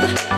love.